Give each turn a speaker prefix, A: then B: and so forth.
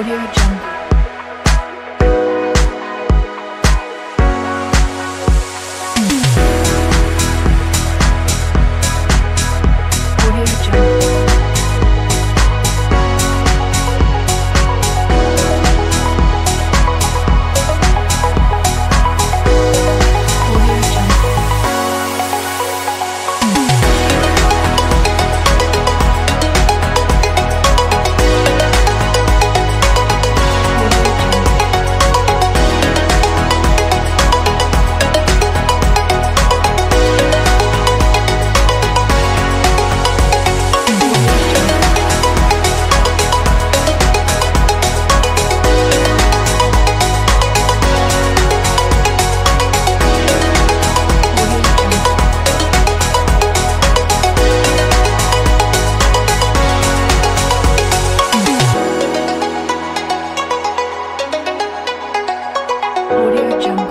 A: Audio Jungle. Audio Jungle.